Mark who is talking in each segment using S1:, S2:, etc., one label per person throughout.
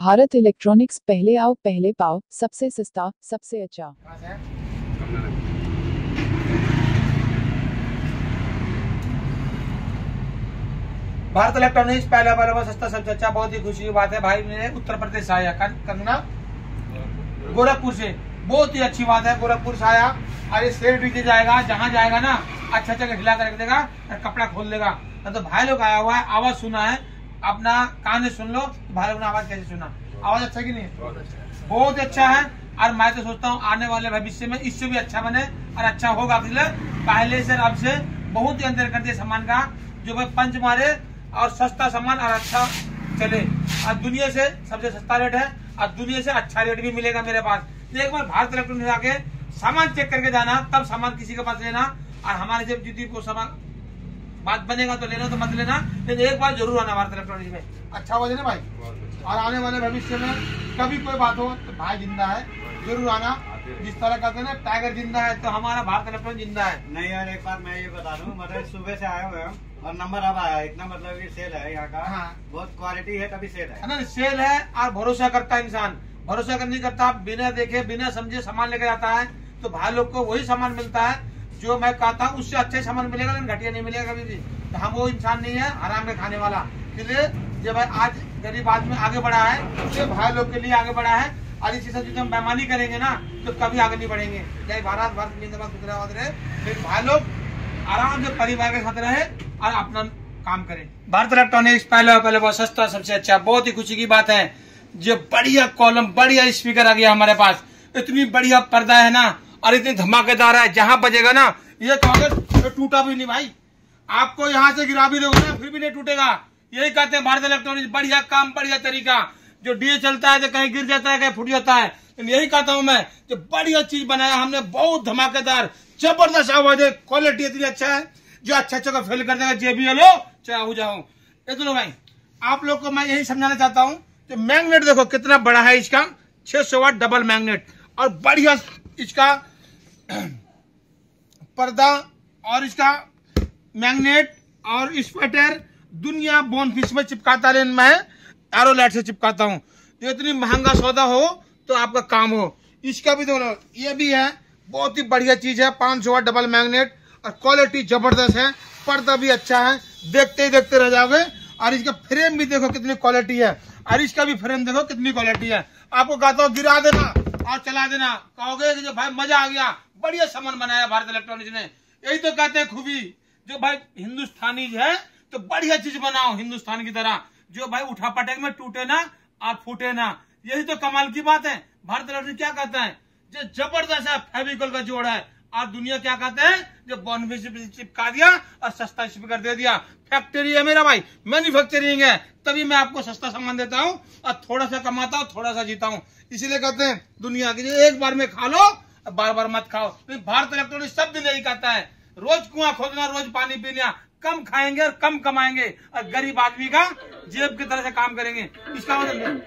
S1: Bharat electronics पहले आओ, पहले पाओ, सबसे सस्ता, सबसे अच्छा।
S2: भारत इलेक्ट्रॉनिक्स पहला बार सस्ता, सबसे अच्छा बहुत ही खुशी की बात है। भाई, मेरे उत्तर प्रदेश से आया। करना गोरखपुर से। बहुत ही अच्छी बात है, गोरखपुर से आया। अरे सेल नीचे जाएगा, जहाँ जाएगा ना अच्छा अच्छा खिला कर देगा और कपड़ा खोल देगा। तो भाई लोग आया हुआ है, आवाज़ सुना है। अपना कान से सुन लो तो भाई लोग ने आवाज़ कैसे सुना? आवाज़ अच्छा की नहीं? बहुत अच्छा। है और मैं तो सोचता हूँ आने वाले भविष्य में इससे भी अच्छा बने और अच्छा होगा पहले से अब से बहुत ही अंतर कर दिया सामान का जो भाई पंच मारे और सस्ता सामान और अच्छा चले। और दुनिया से सबसे सस्ता रेट है और दुनिया से अच्छा रेट भी मिलेगा मेरे पास। एक बार भारत इलेक्ट्रॉनिक आके सामान चेक करके जाना तब सामान किसी के पास लेना और हमारे जब यदि को सामान बात बनेगा तो लेना तो मत लेना लेकिन एक बार ज़रूर आना भारत इलेक्ट्रॉनिक में। अच्छा हुआ ना भाई? और आने वाले भविष्य में कभी कोई बात हो तो भाई ज़िंदा है ज़रूर आना। जिस तरह कहते हैं ना टाइगर ज़िंदा है तो हमारा भारत इलेक्ट्रॉनिक ज़िंदा है।
S3: नहीं यार एक बात मैं ये बता दूँ मतलब सुबह से आए हुए हैं और नंबर अब आया इतना मतलब ये सेल है यहाँ का।
S2: हाँ।
S3: बहुत क्वालिटी है तभी सेल है।
S2: ना सेल है और भरोसा करता है इंसान। भरोसा नहीं करता बिना देखे बिना समझे सामान लेकर जाता है तो भाई लोग को वही सामान मिलता है जो मैं कहता हूँ, उससे अच्छा सामान मिलेगा, लेकिन घटिया नहीं मिलेगा कभी भी। तो हम वो इंसान नहीं है, आराम में खाने वाला। इसलिए जब भाई आज गरीब आदमी आगे बढ़ा है तो भाई लोग के लिए आगे बढ़ा है, और इसी से जो हम बेमानी करेंगे ना तो कभी आगे नहीं बढ़ेंगे। जय भारत भारत जिंदाबाद रहे भाई लोग आराम से परिवार के साथ रहे और अपना काम करें। भारत इलेक्ट्रॉनिक्स पहले पहले बहुत सस्ता, सबसे अच्छा बहुत ही खुशी की बात है। जो बढ़िया कॉलम, बढ़िया स्पीकर आ गया हमारे पास। इतनी बढ़िया पर्दा है ना और इतनी धमाकेदार है, जहाँ बजेगा ना, ये कहोगे ये टूटा भी नहीं भाई। आपको यहाँ से गिरा भी दोगे ना, फिर भी नहीं टूटेगा। यही कहते हैं भारत इलेक्ट्रॉनिक्स बढ़िया काम, बढ़िया तरीका। जो डीए चलता है तो कहीं गिर जाता है, कहीं फूट जाता है लेकिन यही कहता हूँ मैं जो बढ़िया चीज़ बनाया हमने, बहुत धमाकेदार, ज़बरदस्त आवाज़ है क्वालिटी इतनी अच्छा है, जो अच्छा अच्छा का फेल कर देगा जेबीएल हो चाहे हो जाओ। ये दोनों भाई, आप लोग को मैं यही समझाना चाहता हूँ कि मैग्नेट देखो कितना बड़ा है इसका 600 वाट डबल मैग्नेट और बढ़िया इसका पर्दा और इसका मैग्नेट और स्वेटर दुनिया बोनफिश में चिपकाता लेन मैं एरो लाइट से चिपकाता हूँ। इतनी महँगा सौदा हो तो आपका काम हो। इसका भी दोनों, ये भी है, बहुत ही बढ़िया चीज़ है 500 सौ डबल मैग्नेट और क्वालिटी ज़बरदस्त है। पर्दा भी अच्छा है, देखते ही देखते रह जाओगे। और इसका फ्रेम भी देखो कितनी क्वालिटी है। और इसका भी फ्रेम देखो कितनी क्वालिटी है। आपको कहता हूँ, गिरा देना और चला देना। कहोगे कि जो भाई मज़ा आ गया बढ़िया सामान बनाया भारत इलेक्ट्रॉनिक्स ने। यही तो कहते हैं खूबी, जो भाई हिंदुस्तानी है तो बढ़िया चीज़ बनाओ हिंदुस्तान की तरह। जो भाई उठा पटक में टूटे ना, और फूटे ना। यही तो कमाल की बात है। भारत इलेक्ट्रॉनिक क्या कहता है? जो ज़बरदस्त है, फेविकॉल का जोड़ है। और दुनिया क्या कहते हैं? जो बॉन्डविच चिपका दिया और सस्ता स्पीकर दे दिया। फैक्ट्री है मेरा भाई, मैन्युफैक्चरिंग है। तभी मैं आपको सस्ता सामान देता हूँ और थोड़ा सा कमाता हूँ, थोड़ा सा जीता हूँ। इसीलिए कहते हैं, दुनिया की एक बार में खा लो बार बार मत खाओ। लेकिन भारत इलेक्ट्रॉनिक सब दिन यही कहता है, रोज कुआँ खोदना, रोज पानी पीना, कम खाएँगे और कम कमाएँगे। और गरीब आदमी का जेब की तरह से काम करेंगे। इसका मतलब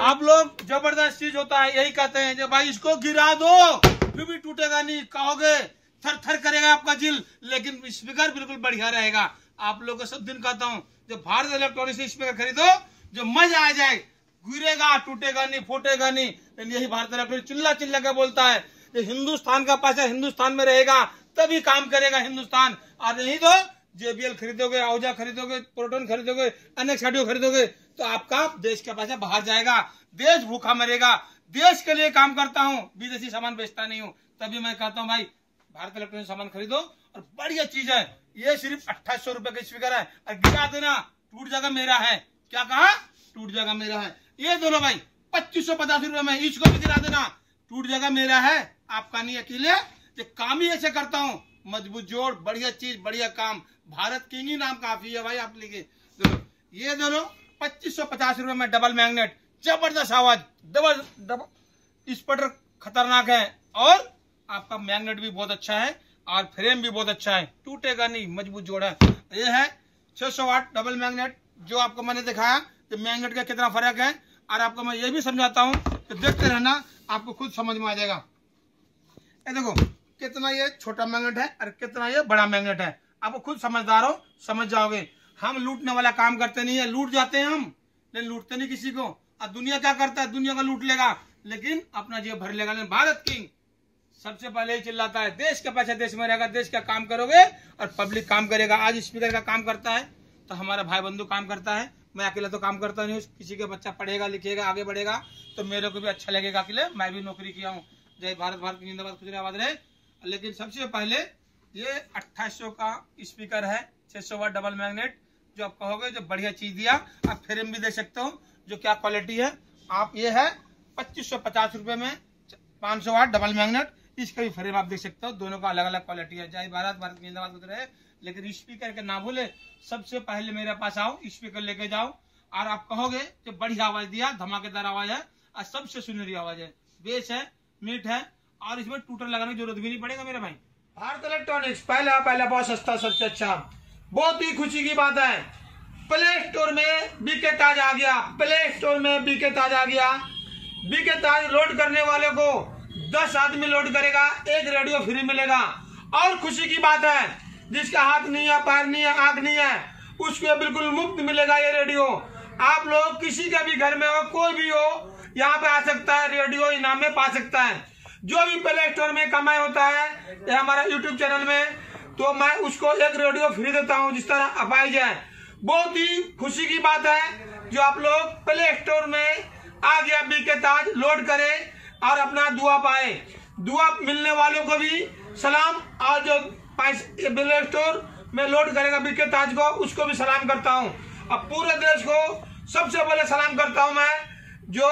S2: आप लोग ज़बरदस्त चीज़ होता है, यही कहते हैं जो भाई इसको गिरा दो, फिर भी टूटेगा नहीं, कहोगे थर थर करेगा आपका दिल लेकिन स्पीकर बिल्कुल बढ़िया रहेगा। आप लोग को सब दिन कहता हूँ जो भारत इलेक्ट्रॉनिक स्पीकर खरीदो जो मज़ा आ जाए, गिरेगा, टूटेगा नहीं, फूटेगा नहीं यही भारत इलेक्ट्रॉनिक चिल्ला चिल्ला के बोलता है कि हिंदुस्तान का पैसा हिंदुस्तान में रहेगा, तभी काम करेगा हिंदुस्तान। और नहीं तो जेबीएल खरीदोगे औजा खरीदोगे, प्रोटोन खरीदोगे अनेक खरीदोगे तो आपका देश का पैसा बाहर जाएगा, देश भूखा मरेगा। देश के लिए काम करता हूँ, विदेशी सामान बेचता नहीं हूँ। तभी मैं कहता हूँ, भाई भारत इलेक्ट्रॉनिक सामान खरीदो, और बढ़िया चीज़ है। ये सिर्फ़ अट्ठाईस सौ रुपए का स्पीकर है। और गिरा देना, टूट जाएगा मेरा है। क्या कहा? टूट जाएगा मेरा है। ये दोनों भाई, पच्चीस सौ पचास रुपए में इसको भी गिरा देना। टूट जाएगा मेरा है। आपका नहीं अकेले। ये काम ही ऐसे करता हूँ, मज़बूत जोड़, बढ़िया चीज़, बढ़िया काम। भारत किंग ही नाम काफ़ी है भाई आप लिखे दोनों ये दोनों पच्चीस सौ पचास रुपए में डबल मैग्नेट, ज़बरदस्त आवाज़, डबल डबल स्पटर खतरनाक है। और आपका मैग्नेट भी बहुत अच्छा है, और फ्रेम भी बहुत अच्छा है। टूटेगा नहीं, मज़बूत जोड़ है। ये है 600 वाट डबल मैग्नेट, जो आपको मैंने दिखाया कि मैग्नेट का कितना फ़र्क है, और आपको मैं ये भी समझाता हूँ कि देखते रहना, आपको खुद समझ में आ जाएगा। ये देखो, कितना ये छोटा मैग्नेट है और कितना ये बड़ा मैग्नेट है। आपको खुद समझदार हो, समझ जाओगे। हम लूटने वाला काम करते नहीं है, लूट जाते हैं हम। लेकिन लूटते नहीं किसी को। और दुनिया क्या करता है? दुनिया का लूट लेगा। लेकिन अपना जेब भर लेगा। लेकिन भारत किंग। सबसे पहले ही चिल्लाता है, देश का पैसा देश में रहेगा, देश का काम करोगे और पब्लिक काम करेगा। आज स्पीकर का काम करता है तो हमारा भाई बंधु काम करता है। मैं अकेला तो काम करता नहीं हूँ, किसी का बच्चा पढ़ेगा, लिखेगा, आगे बढ़ेगा तो मेरे को भी अच्छा लगेगा अकेले। मैं भी नौकरी किया हूँ। जय भारत भारत की जिंदाबाद खुश आबाद रहे। लेकिन सबसे पहले ये अट्ठाईस का स्पीकर है 600 वाट डबल मैग्नेट जो आप कहोगे, जो बढ़िया चीज़ दिया, आप फ्रेम भी दे सकते हो, जो क्या क्वालिटी है। आप ये है, पच्चीस सौ पचास रुपए में पाँच सौ वाट डबल मैग्नेट इसका भी फ्रेम आप देख सकते हो, दोनों का अलग अलग क्वालिटी है। जय भारत भारत की जिंदाबाद खुश रहे, लेकिन स्पीकर के ना भूले। सबसे पहले मेरे पास आओ स्पीकर लेके जाओ। और आप कहोगे कि बढ़िया आवाज़ दिया, धमाकेदार आवाज़ है, और सबसे सुनहरी आवाज़ है। बेस है मीट है, और इसमें टूटर लगाने की ज़रूरत भी नहीं पड़ेगा मेरे भाई। भारत इलेक्ट्रॉनिक्स पहला पहला बहुत सस्ता, सबसे अच्छा। बहुत ही खुशी की बात है। प्ले स्टोर में बीके ताज आ गया। प्ले स्टोर में बीके ताज आ गया। बीके ताज लोड करने वाले को दस आदमी लोड करेगा, एक रेडियो फ्री मिलेगा। और खुशी की बात है, जिसका हाथ नहीं है, पैर नहीं है, आँख नहीं है, उसको बिल्कुल मुफ़्त मिलेगा ये रेडियो। आप लोग किसी का भी घर में हो, कोई भी हो, यहाँ पे आ सकता है, रेडियो इनाम में पा सकता है। जो भी प्ले स्टोर में कमाई होता है, या हमारा यूट्यूब चैनल में तो मैं उसको एक रेडियो फ्री देता हूँ, जिस तरह अपाई जाए बहुत ही खुशी की बात है, जो आप लोग प्ले स्टोर में आ गया बीके ताज लोड करे और अपना दुआ पाए। दुआ मिलने वालों को भी सलाम। और जो प्ले स्टोर में लोड करेगा बीके ताज को, उसको भी सलाम करता हूँ। अब पूरे देश को सबसे पहले सलाम करता हूँ मैं, जो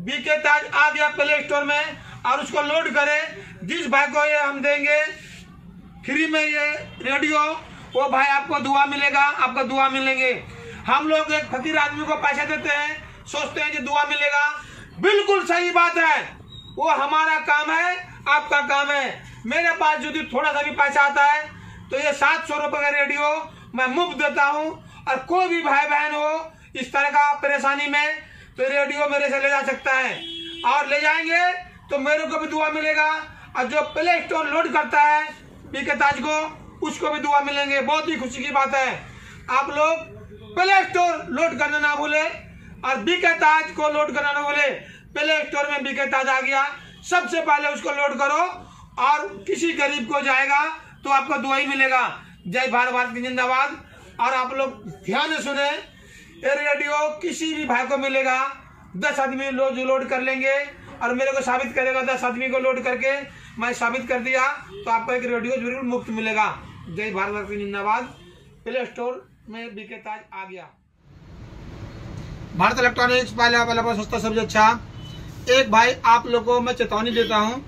S2: बीके ताज आ गया प्ले स्टोर में और उसको लोड करे। जिस भाई को ये हम देंगे फ्री में ये रेडियो, वो भाई आपको दुआ मिलेगा, आपको दुआ मिलेंगे। हम लोग एक फकीर आदमी को पैसे देते हैं, सोचते हैं कि दुआ मिलेगा। बिल्कुल सही बात है। वो हमारा काम है, आपका काम है। मेरे पास यदि थोड़ा सा भी पैसा आता है तो ये सात सौ रुपए का रेडियो मैं मुफ़्त देता हूँ। और कोई भी भाई बहन हो, इस तरह का परेशानी में तो रेडियो मेरे से ले जा सकता है। और ले जाएँगे तो मेरे को भी दुआ मिलेगा। और जो प्ले स्टोर लोड करता है, पीके ताज को, उसको भी दुआ मिलेंगे। बहुत ही खुशी की बात है। आप लोग प्ले स्टोर लोड करना ना भूले। और बीके ताज को लोड करना बोले प्ले स्टोर में बीके ताज आ गया। सबसे पहले उसको लोड करो और किसी गरीब को जाएगा तो आपको दुआ ही मिलेगा। जय भारत भारत की जिंदाबाद। और आप लोग ध्यान सुने, ये रेडियो किसी भी भाई को मिलेगा, दस आदमी लोड लोड कर लेंगे और मेरे को साबित करेगा दस आदमी को लोड करके। मैं साबित कर दिया तो आपको एक रेडियो ज़रूर मुफ़्त मिलेगा। जय भारत भारत की जिंदाबाद। प्ले स्टोर में बीके ताज आ गया। भारत इलेक्ट्रॉनिक्स, पहले पहले सस्ता सबसे अच्छा। एक भाई, आप लोगों मैं चेतावनी देता हूँ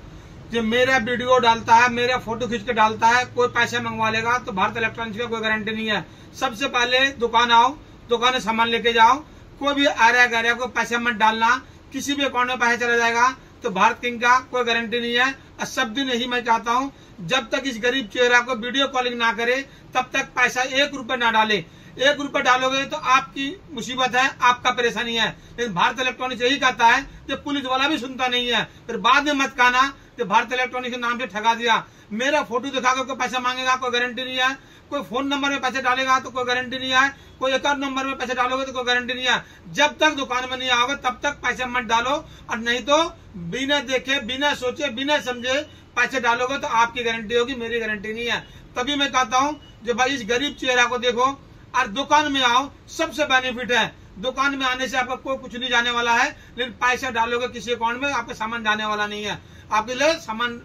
S2: जो मेरा वीडियो डालता है, मेरा फ़ोटो खींच के डालता है, कोई पैसे मंगवा लेगा तो भारत इलेक्ट्रॉनिक्स का कोई गारंटी नहीं है। सबसे पहले दुकान आओ, दुकान में सामान लेके जाओ, कोई भी आ रहा है को पैसे मत डालना, किसी भी अकाउंट में पैसा चला जाएगा तो भारत किंग का कोई गारंटी नहीं है। और दिन यही मैं चाहता हूँ, जब तक इस गरीब चेहरा को वीडियो कॉलिंग ना करे, तब तक पैसा एक रुपए ना डाले। एक रुपए डालोगे तो आपकी मुसीबत है, आपका परेशानी है। लेकिन भारत इलेक्ट्रॉनिक्स यही कहता है कि पुलिस वाला भी सुनता नहीं है। फिर बाद में मत कहना कि भारत इलेक्ट्रॉनिक्स के नाम से ठगा दिया। मेरा फ़ोटो दिखा के पैसा मांगेगा, कोई गारंटी नहीं है। कोई फ़ोन नंबर में पैसे डालेगा तो कोई गारंटी नहीं है। कोई अकाउंट नंबर में पैसे डालोगे तो कोई गारंटी नहीं है। जब तक दुकान में नहीं आओगे, तब तक पैसे मत डालो। और नहीं तो बिना देखे, बिना सोचे, बिना समझे पैसे डालोगे तो आपकी गारंटी होगी, मेरी गारंटी नहीं है। तभी मैं कहता हूँ जो भाई इस गरीब चेहरा को देखो और दुकान में आओ, सबसे बेनिफिट है। दुकान में आने से आपका कोई कुछ नहीं जाने वाला है, लेकिन पैसा डालोगे किसी अकाउंट में, आपका सामान जाने वाला नहीं है। आपके लिए सामान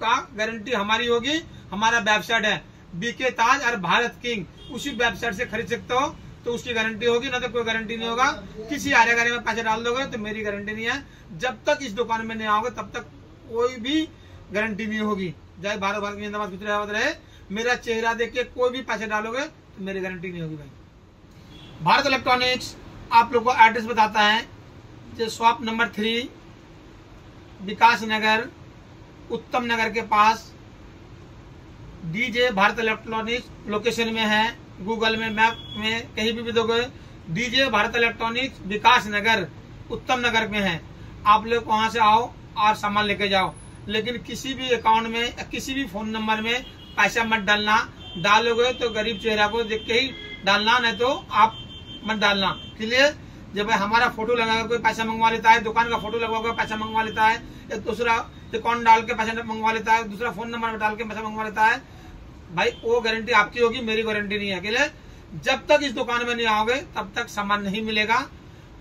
S2: का गारंटी हमारी होगी, हमारा वेबसाइट है बीके ताज और भारत किंग उसी वेबसाइट से खरीद सकते हो तो उसकी गारंटी होगी, ना तो कोई गारंटी नहीं होगा। किसी आरे गारे में पैसे डाल दोगे तो मेरी गारंटी नहीं है। जब तक इस दुकान में नहीं आओगे, तब तक कोई भी गारंटी नहीं होगी। जय भारत भारत गुजरात रहे। मेरा चेहरा देख के कोई भी पैसे डालोगे मेरी गारंटी नहीं होगी भाई। भारत इलेक्ट्रॉनिक्स आप लोग को एड्रेस बताता है, जो shop number three Vikas Nagar, Uttam Nagar के पास डीजे भारत इलेक्ट्रॉनिक्स लोकेशन में है गूगल में मैप में, कहीं भी भी दोगे डीजे भारत इलेक्ट्रॉनिक्स विकास नगर, उत्तम नगर में है। आप लोग वहाँ से आओ और सामान लेके जाओ। लेकिन किसी भी अकाउंट में किसी भी फ़ोन नंबर में पैसा मत डालना। डालोगे तो गरीब चेहरा को देख के ही डालना, नहीं तो आप मत डालना। क्लियर जब हमारा फ़ोटो लगा कोई पैसा मंगवा लेता है, दुकान का फ़ोटो लगा कर पैसा मंगवा लेता है या दूसरा अकाउंट डाल के पैसा मंगवा लेता है, दूसरा फ़ोन नंबर डाल के पैसा मंगवा लेता है, भाई, वो गारंटी आपकी होगी, मेरी गारंटी नहीं है। क्लियर जब तक इस दुकान में नहीं आओगे, तब तक सामान नहीं मिलेगा।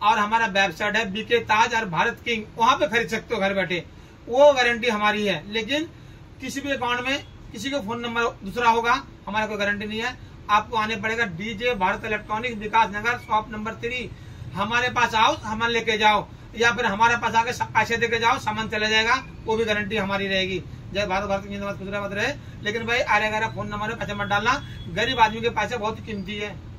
S2: और हमारा वेबसाइट है बीके ताज और भारत किंग वहाँ पे खरीद सकते हो घर बैठे। वो गारंटी हमारी है। लेकिन किसी भी अकाउंट में किसी का फ़ोन नंबर दूसरा होगा, हमारा कोई गारंटी नहीं है। आपको आने पड़ेगा DJ Bharat electronic Vikas Nagar shop number three हमारे पास आओ, सामान लेके जाओ, या फिर हमारे पास आके पैसे देके जाओ, सामान चला जाएगा, वो भी गारंटी हमारी रहेगी। जय भारत भारत की खुश रहे। लेकिन भाई आरे फ़ोन नंबर पैसे मत डालना। गरीब आदमी के पैसे बहुत कीमती है।